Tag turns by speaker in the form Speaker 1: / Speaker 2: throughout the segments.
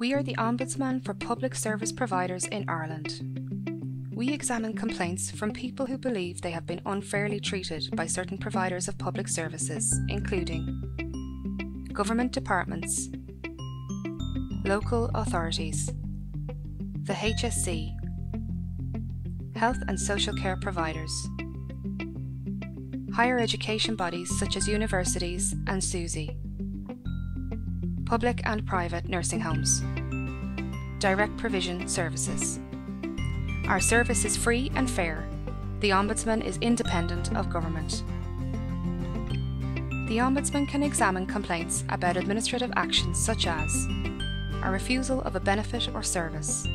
Speaker 1: We are the Ombudsman for public service providers in Ireland. We examine complaints from people who believe they have been unfairly treated by certain providers of public services, including government departments, local authorities, the HSE, health and social care providers, higher education bodies such as universities and SUSI, public and private nursing homes, direct provision services. Our service is free and fair. The Ombudsman is independent of government. The Ombudsman can examine complaints about administrative actions such as a refusal of a benefit or service,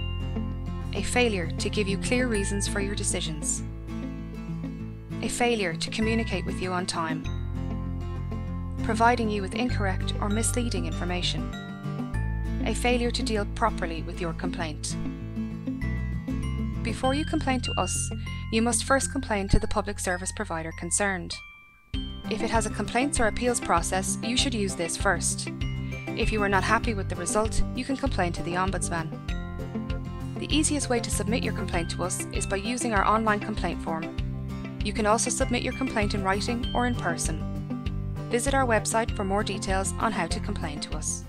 Speaker 1: a failure to give you clear reasons for your decisions, a failure to communicate with you on time, providing you with incorrect or misleading information, a failure to deal properly with your complaint. Before you complain to us, you must first complain to the public service provider concerned. If it has a complaints or appeals process, you should use this first. If you are not happy with the result, you can complain to the Ombudsman. The easiest way to submit your complaint to us is by using our online complaint form. You can also submit your complaint in writing or in person. Visit our website for more details on how to complain to us.